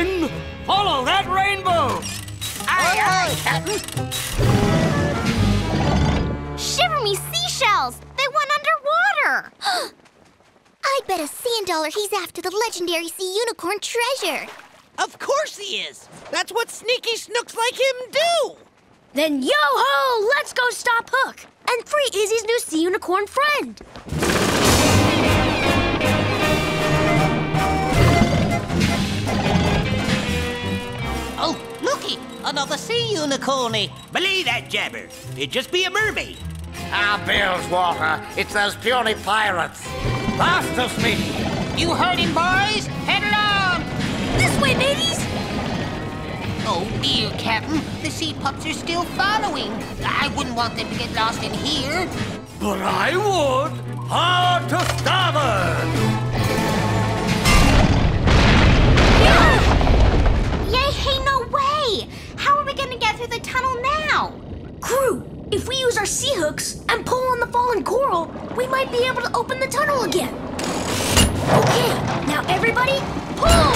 Finn, follow that rainbow. Aye, aye, Captain. Shiver me seashells! They went underwater! I bet a sand dollar he's after the legendary sea unicorn treasure. Of course he is. That's what sneaky snooks like him do. Then yo ho! Let's go stop Hook and free Izzy's new sea unicorn friend. Looky, another sea unicorny. Believe that jabber. It'd just be a mermaid. Ah, bilge water. it's those puny pirates. Faster, Sneaky. You heard him, boys. Head along. This way, mateys! Oh dear, Captain. The sea pups are still following. I wouldn't want them to get lost in here. But I would. Hard to starboard. Through the tunnel now? Crew, if we use our sea hooks and pull on the fallen coral, we might be able to open the tunnel again. Okay, now everybody, pull!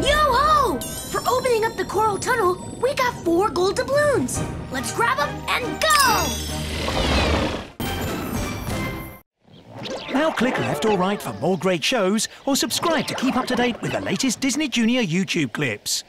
Yo ho! For opening up the coral tunnel, we got four gold doubloons. Let's grab them and go! Now click left or right for more great shows or subscribe to keep up to date with the latest Disney Junior YouTube clips.